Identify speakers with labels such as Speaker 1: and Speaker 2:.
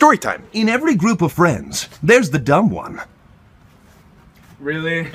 Speaker 1: Story time.
Speaker 2: In every group of friends, there's the dumb one.
Speaker 3: Really?